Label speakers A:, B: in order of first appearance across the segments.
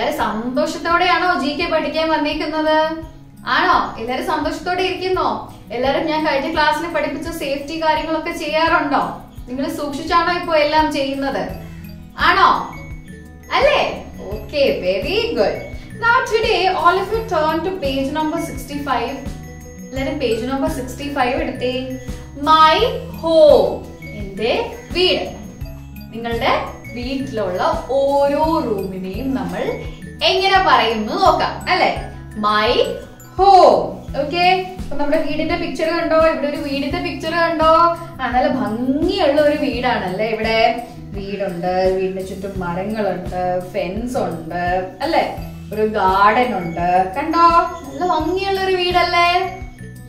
A: എല്ലാരും സന്തോഷത്തോടെയാണോ G K പഠിക്കാൻ വന്നിരിക്കുന്നത് ആണോ? എല്ലാരും സന്തോഷത്തോടെ ഇരിക്കുന്നോ? എല്ലാരും ഞാൻ കഴിഞ്ഞ ക്ലാസ്സിൽ പഠിപ്പിച്ച സേഫ്റ്റി കാര്യങ്ങളൊക്കെ ചെയ്യാറുണ്ടോ? നിങ്ങൾ സൂക്ഷിച്ചാണോ ഇപ്പൊ എല്ലാം ചെയ്യുന്നത്? ആണോ? അല്ലേ? Okay very good Now today all of you turn to page number 65 എല്ലാരും പേജ് നമ്പർ സിക്സ്റ്റി ഫൈവ് എടുത്തേ. മൈ ഹോം എന്റെ വീട്. നിങ്ങളുടെ വീട്ടിലുള്ള ഓരോ റൂമിനെയും നമ്മൾ എങ്ങനെ പറയുന്നു നോക്കാം അല്ലെ? മൈ ഹോം ഓക്കെ നമ്മുടെ വീടിന്റെ പിക്ചർ കണ്ടോ? ഇവിടെ ഒരു വീടിന്റെ പിക്ചർ കണ്ടോ? ആ നല്ല ഭംഗിയുള്ള ഒരു വീടാണ് അല്ലെ ഇവിടെ. വീടുണ്ട് വീടിന് ചുറ്റും മരങ്ങളുണ്ട് ഫെൻസ് ഉണ്ട് അല്ലെ? ഒരു ഗാർഡൻ ഉണ്ട്. കണ്ടോ? നല്ല ഭംഗിയുള്ള ഒരു വീടല്ലേ?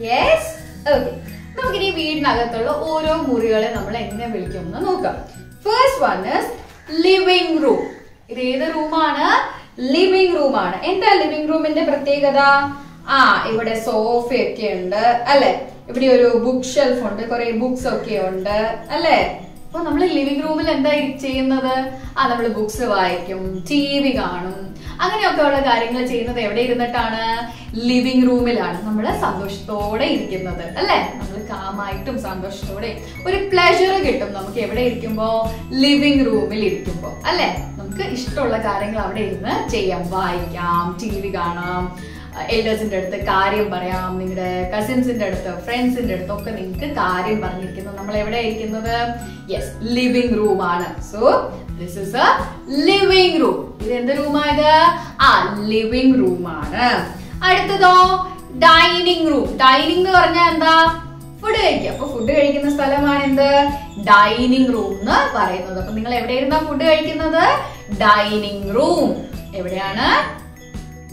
A: യെസ് ഓക്കെ നമുക്കിനി വീടിനകത്തുള്ള ഓരോ മുറികളെ നമ്മൾ എങ്ങനെ വിളിക്കുമെന്ന് നോക്കാം. First one is living room ഇത് ഏത് റൂമാണ് ലിവിംഗ് ആണ്. എന്താ ലിവിംഗ് റൂമിന്റെ പ്രത്യേകത? ആ ഇവിടെ സോഫയൊക്കെ ഉണ്ട്. അല്ലെ? ഇവിടെ ഒരു ബുക്ക് ഷെൽഫ് ഉണ്ട്. കുറെ ബുക്സ് ഒക്കെ ഉണ്ട്. അല്ലെ? അപ്പൊ നമ്മൾ ലിവിംഗ് റൂമിൽ എന്താ ചെയ്യുന്നത്? ആ നമ്മൾ ബുക്സ് വായിക്കും ടി വി കാണും. അങ്ങനെയൊക്കെ ഉള്ള കാര്യങ്ങൾ ചെയ്യുന്നത് എവിടെ ഇരുന്നിട്ടാണ്? ലിവിംഗ് റൂമിലാണ് നമ്മൾ സന്തോഷത്തോടെ ഇരിക്കുന്നത് അല്ലെ? നമ്മൾ കാമായിട്ടും സന്തോഷത്തോടെ ഒരു പ്ലഷർ കിട്ടും നമുക്ക് എവിടെ ഇരിക്കുമ്പോ? ലിവിംഗ് റൂമിൽ ഇരിക്കുമ്പോ അല്ലെ? നമുക്ക് ഇഷ്ടമുള്ള കാര്യങ്ങൾ അവിടെ ഇരുന്ന് ചെയ്യാം. വായിക്കാം ടി വി കാണാം എൽഡേഴ്സിന്റെ അടുത്ത് കാര്യം പറയാം നിങ്ങളുടെ കസിൻസിന്റെ അടുത്ത് ഫ്രണ്ട്സിന്റെ അടുത്തൊക്കെ നിങ്ങൾക്ക് കാര്യം പറഞ്ഞിരിക്കുന്നു. നമ്മൾ എവിടെ ഇരിക്കുന്നത്? യെസ് ലിവിംഗ് റൂം ആണ്. So this is a living room ഇത് എന്ത് റൂമായത് ആ ലിവിംഗ് റൂമാണ് അടുത്തതോ ഡൈനിങ് റൂം ഡൈനിങ് എന്ന് പറഞ്ഞാൽ എന്താ? ഫുഡ് കഴിക്കുക. അപ്പൊ ഫുഡ് കഴിക്കുന്ന സ്ഥലമാണ് എന്ത്? ഡൈനിങ് റൂം എന്ന് പറയുന്നത്. അപ്പൊ നിങ്ങൾ എവിടെയിരുന്നാ ഫുഡ് കഴിക്കുന്നത്? ഡൈനിങ് റൂം എവിടെയാണ്?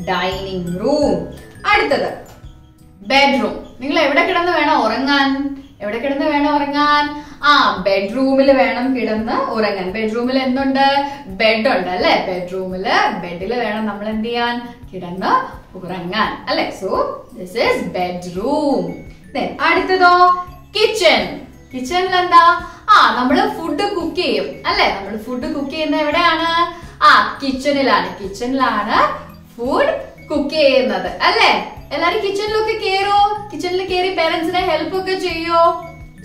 A: Dining room. അടുത്തത് ബെഡ്റൂം. നിങ്ങൾ എവിടെ കിടന്ന് വേണം ഉറങ്ങാൻ? എവിടെ കിടന്ന് വേണം ഉറങ്ങാൻ? ആ ബെഡ്റൂമിൽ വേണം കിടന്ന് ഉറങ്ങാൻ. ബെഡ്റൂമിൽ എന്തുണ്ട്? ബെഡ് ഉണ്ട് അല്ലെ? ബെഡ്റൂമിൽ ബെഡിൽ വേണം നമ്മൾ എന്ത് ചെയ്യാൻ? കിടന്ന് ഉറങ്ങാൻ. അല്ലെ? സോ ദിസ് ഈസ് ബെഡ്റൂം അടുത്തതോ? കിച്ചൺ കിച്ചണിൽ എന്താ? ആ നമ്മൾ ഫുഡ് കുക്ക് ചെയ്യും. അല്ലെ? നമ്മൾ ഫുഡ് കുക്ക് ചെയ്യുന്ന എവിടെയാണ്? ആ കിച്ചണിലാണ് കിച്ചണിലാണ് ഫുഡ് കുക്ക് ചെയ്യുന്നത് അല്ലേ? എല്ലാരും കിച്ചണിലൊക്കെ കേറോ? കിച്ചണിൽ കയറി പേരൻസിനെ ഹെൽപ്പ് ഒക്കെ ചെയ്യോ?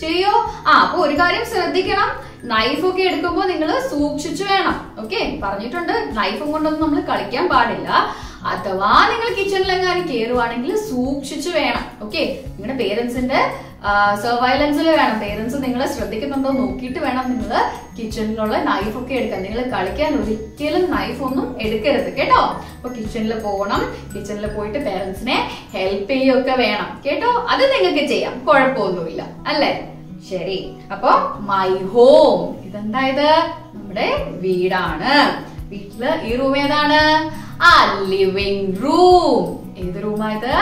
A: ചെയ്യോ? ആ അപ്പൊ ഒരു കാര്യം ശ്രദ്ധിക്കണം. നൈഫ് ഒക്കെ എടുക്കുമ്പോൾ നിങ്ങൾ സൂക്ഷിച്ചു വേണം. ഓക്കെ പറഞ്ഞിട്ടുണ്ട് നൈഫും കൊണ്ടൊന്നും നമ്മൾ കളിക്കാൻ പാടില്ല. അഥവാ നിങ്ങൾ കിച്ചണിലെങ്ങാനും കയറുവാണെങ്കിൽ സൂക്ഷിച്ചു വേണം. ഓക്കെ നിങ്ങളുടെ പേരൻസിന്റെ സർവൈലൻസിൽ വേണം. പേരൻസ് നിങ്ങളെ ശ്രദ്ധിക്കുന്നുണ്ടോ നോക്കിയിട്ട് വേണം നിങ്ങൾ കിച്ചണിലുള്ള നൈഫ് ഒക്കെ എടുക്കാൻ. നിങ്ങൾ കളിക്കാൻ ഒരിക്കലും നൈഫ് ഒന്നും എടുക്കരുത് കേട്ടോ. അപ്പൊ കിച്ചണിൽ പോകണം. കിച്ചണിൽ പോയിട്ട് പേരൻസിനെ ഹെൽപ്പ് ചെയ്യുകയൊക്കെ വേണം. കേട്ടോ? അത് നിങ്ങൾക്ക് ചെയ്യാം. കുഴപ്പമൊന്നുമില്ല. അല്ലേ? ശരി. അപ്പൊ മൈ ഹോം ഇതെന്തായത് നമ്മുടെ വീടാണ്. വീട്ടിൽ ഈ റൂം ഏതാണ്? ആ ലിവിംഗ് റൂം ഏത് റൂമായത്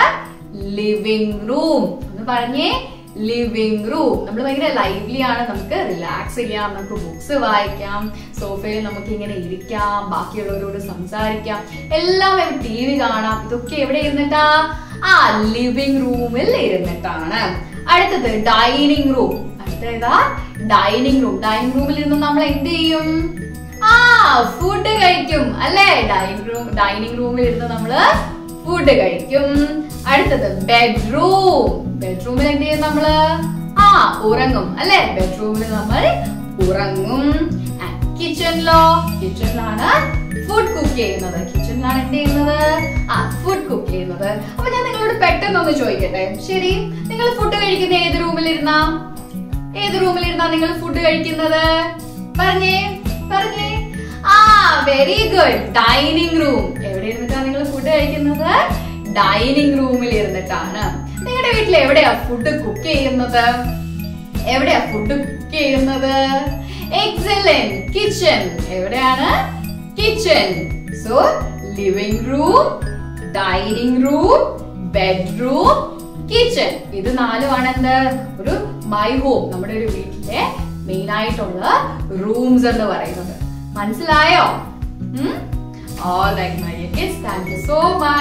A: ലിവിംഗ് റൂം എന്ന് പറഞ്ഞേ ലിവിംഗ് റൂം നമ്മൾ ഭയങ്കര ലൈവ്ലി ആണ്. നമുക്ക് റിലാക്സ് ചെയ്യാം. നമുക്ക് ബുക്സ് വായിക്കാം. സോഫയിൽ നമുക്ക് ഇങ്ങനെ ഇരിക്കാം. ബാക്കിയുള്ളവരോട് സംസാരിക്കാം. എല്ലാം ടി വി കാണാം. ഇതൊക്കെ എവിടെ ഇരുന്നിട്ടാ? ആ ലിവിംഗ് റൂമിൽ ഇരുന്നിട്ടാണ്. അടുത്തത് ഡൈനിങ് റൂം അടുത്തേതാ ഡൈനിങ് റൂം ഡൈനിങ് റൂമിൽ ഇരുന്ന് നമ്മൾ എന്ത് ചെയ്യും? ആ ഫുഡ് കഴിക്കും. അല്ലേ? ഡൈനിങ് റൂം ഡൈനിങ് റൂമിൽ ഇരുന്ന് നമ്മൾ ഫുഡ് കഴിക്കും. അടുത്തത് ബെഡ്റൂം ബെഡ്റൂമിൽ എന്ത് ചെയ്യും നമ്മൾ? ആ ഉറങ്ങും. അല്ലെ? ബെഡ്റൂമിൽ നമ്മൾ ഉറങ്ങും. കിച്ചണിലോ കിച്ചണിലാണ് ഫുഡ് കുക്ക് ചെയ്യുന്നത്. കിച്ചണിലാണ് എന്ത് ചെയ്യുന്നത്? ആ ഫുഡ് കുക്ക് ചെയ്യുന്നത്. അപ്പൊ ഞാൻ നിങ്ങളോട് പെട്ടെന്ന് ഒന്ന് ചോദിക്കട്ടെ. ശരി? നിങ്ങൾ ഫുഡ് കഴിക്കുന്ന ഏത് റൂമിലിരുന്നാ ഏത് റൂമിലിരുന്നാ നിങ്ങൾ ഫുഡ് കഴിക്കുന്നത്? പറഞ്ഞേ. പറഞ്ഞേ? ആ വെരി ഗുഡ് ഡൈനിങ് റൂം എവിടെ ഇരുന്നിട്ടാണ് നിങ്ങൾ ഫുഡ് കഴിക്കുന്നത്? ഡൈനിങ് റൂമിൽ ഇരുന്നിട്ടാണ് നിങ്ങളുടെ വീട്ടിൽ എവിടെയാ ഫുഡ് കുക്ക് ചെയ്യുന്നത്? എവിടെയാ ഫുഡ് കുക്ക് ചെയ്യുന്നത്? എക്സലന്റ് കിച്ചൺ എവിടെയാണ്? Kitchen so living room dining room bedroom kitchen ഇത് നാലുമാണ് എന്ത് ഒരു മൈ ഹോം നമ്മുടെ ഒരു വീട്ടിലെ മെയിൻ ആയിട്ടുള്ള റൂംസ് എന്ന് പറയുന്നത്. മനസ്സിലായോ? All right my kids thank you so much